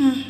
Hmm.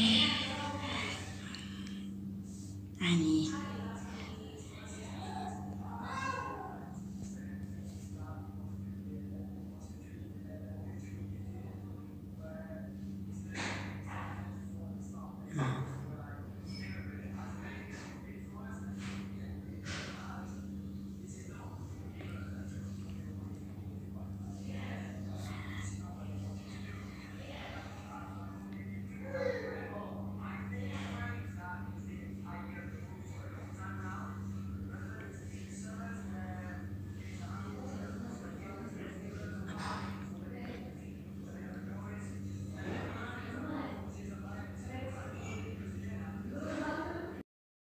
Annie